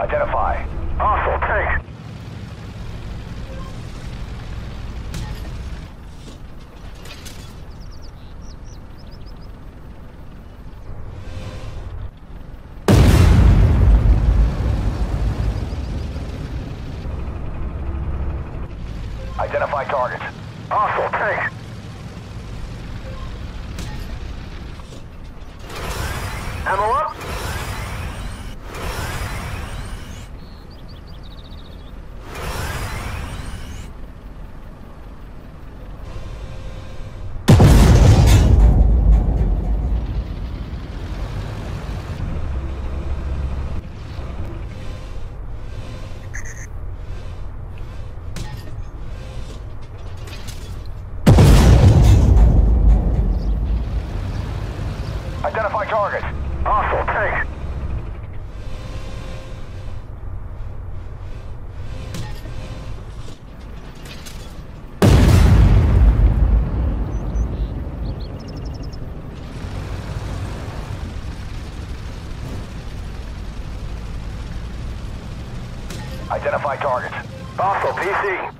Identify. Hostile tank. Identify targets. Hostile tank. Ammo up. Identify targets. Hostile PC.